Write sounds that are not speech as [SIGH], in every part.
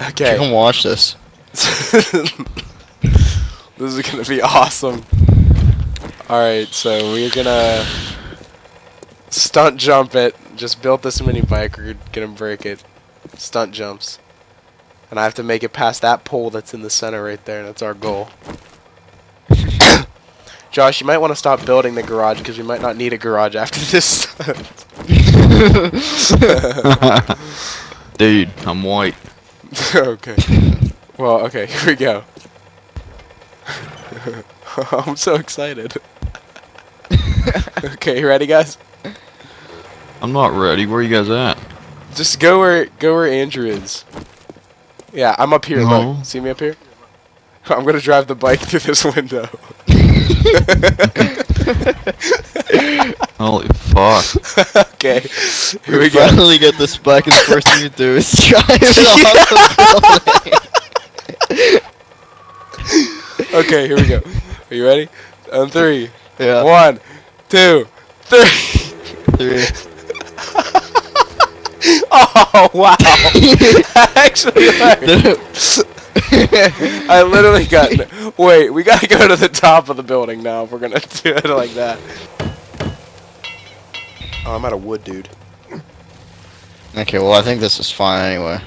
Okay. Come watch this. [LAUGHS] this is gonna be awesome. Alright, so we're gonna stunt jump it. Just built this mini bike, we're gonna break it. Stunt jumps. And I have to make it past that pole that's in the center right there, that's our goal. [COUGHS] Josh, you might want to stop building the garage because we might not need a garage after this. [LAUGHS] Dude, I'm white. [LAUGHS] okay. Well, okay, [LAUGHS] here we go. [LAUGHS] I'm so excited. okay, you ready, guys? I'm not ready. Where are you guys at? Just go where go where Andrew is. Yeah, I'm up here. No. Look, see me up here? I'm gonna drive the bike through this window. [LAUGHS] Holy fuck. okay, here We we go. finally get this bike, and the first thing you do is [LAUGHS] drive it [LAUGHS] off the building. Okay, here we go. Are you ready? On three, Yeah. one, two, three. Three. Oh wow! Actually, worked. [LAUGHS] I literally got. Wait, we gotta go to the top of the building now if we're gonna [LAUGHS] do it like that. Oh, I'm out of wood, dude. okay, well I think this is fine anyway. [LAUGHS]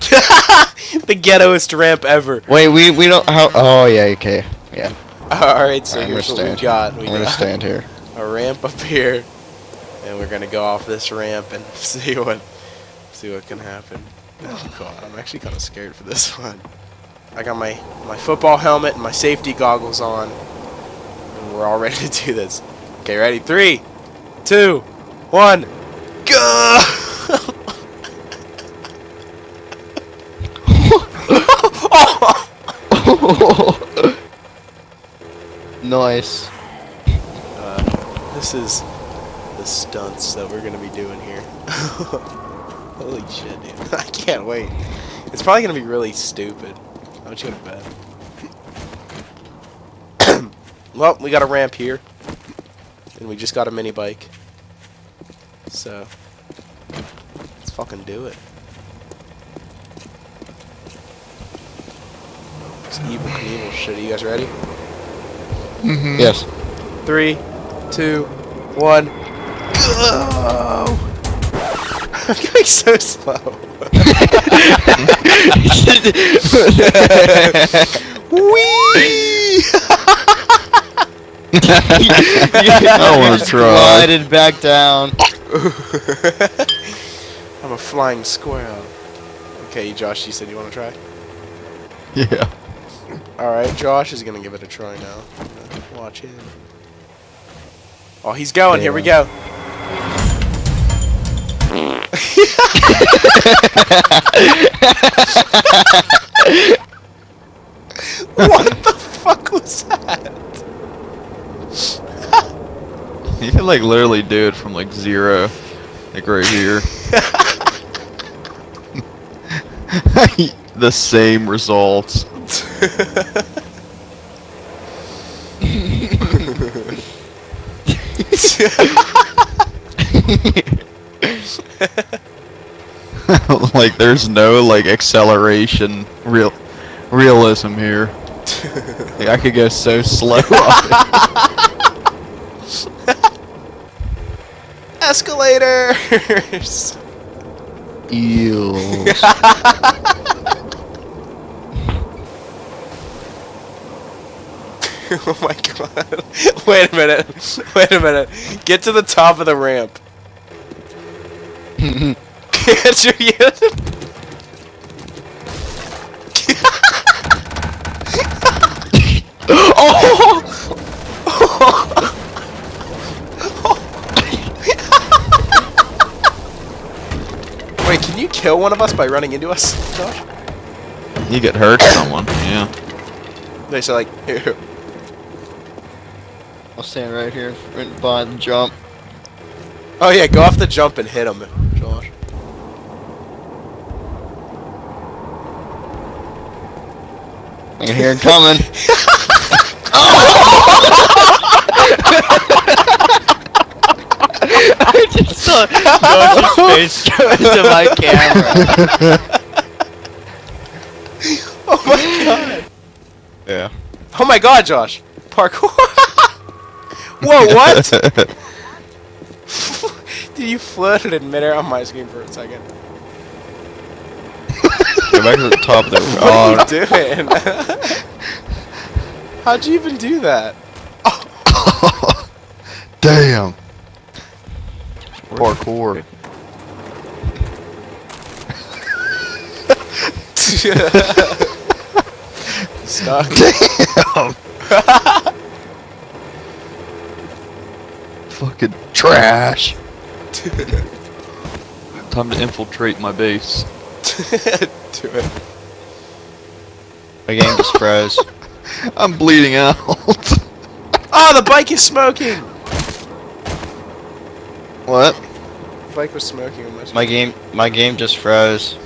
the ghettoest ramp ever. Wait, we we don't how? Oh yeah, okay, yeah. Alright, so Alright, here's we're what we got. We We're gonna got stand here. a ramp up here, and we're gonna go off this ramp and see what see what can happen. Oh god, I'm actually kind of scared for this one. I got my my football helmet and my safety goggles on, and we're all [LAUGHS] ready to do this. Okay, ready? Three, two, one, go! [LAUGHS] nice. Uh, this is the stunts that we're gonna be doing here. [LAUGHS] Holy shit, dude! I can't wait. It's probably gonna be really stupid. How much you gonna bet? [COUGHS] well, we got a ramp here, and we just got a mini bike. So let's fucking do it. It's Evel Knievel shit. Are you guys ready? Mm-hmm. Yes. Three, two, one, go! I'm going so slow. Whee! I wanna try. Glided back down. [LAUGHS] I'm a flying squirrel. Okay, Josh, you said you want to try? Yeah. Alright, Josh is gonna give it a try now. Watch him. Oh, he's going. Here we go. What the fuck was that? [LAUGHS] You can like literally do it from like zero. Like right here. [LAUGHS] the same results. [LAUGHS] [LAUGHS] like there's no like acceleration real realism here. [LAUGHS] Like, I could go so slow [LAUGHS] Escalators! Eels. oh my god. Wait a minute. Wait a minute. Get to the top of the ramp. Can't you get Wait, can you kill one of us by running into us, Josh? You could hurt someone, yeah. They say like, [LAUGHS] here. I'll stand right here, right behind the jump. Oh yeah, go off the jump and hit him, Josh. I can hear it coming. [LAUGHS] I just saw Josh's [LAUGHS] face go into my camera. [LAUGHS] Oh my god! Yeah. Oh my god, Josh! Parkour! Whoa, what? Dude, you floated in midair on my screen for a second. Go back to the top there. [LAUGHS] What Oh, are you doing? [LAUGHS] How'd you even do that? [LAUGHS] Damn. Parkour. Stuck. Damn. Fucking trash. Time to infiltrate my base. Do it. My game just froze. [LAUGHS] I'm bleeding out. Oh, [LAUGHS] the bike is smoking! what? The bike was smoking. My game, my game just froze.